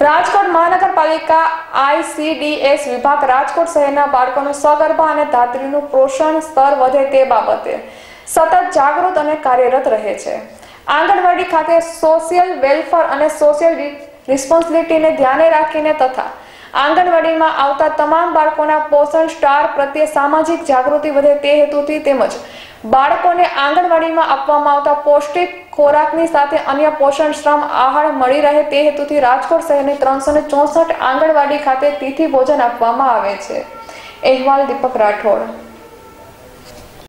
રાજકોટ મહાનગરપાલિકા આઈસીડીએસ વિભાગ રાજકોટ શહેરના બાળકોનું સગર્ભા અને ધાત્રીનું પોષણ સ્તર વધે તે બાબતે સતત જાગૃત અને કાર્યરત રહે છે. આંગણવાડી ખાતે સોશિયલ વેલફેર અને સોશિયલ રિસ્પોન્સિબિલિટીને ધ્યાને રાખીને તથા આંગણવાડીમાં આવતા તમામ બાળકોના પોષણ સ્ટાર પ્રત્યે સામાજિક જાગૃતિ વધે તે હેતુથી તેમજ બાળકોને આંગણવાડીમાં આપવામાં આવતા પૌષ્ટિક ખોરાકની સાથે અન્ય પોષણ શ્રમ, આહાર મળી રહે તે હેતુથી રાજકોટ શહેરની ત્રણસો ને ચોસઠ આંગણવાડી ખાતે તિથિ ભોજન આપવામાં આવે છે. અહેવાલ દીપક રાઠોડ.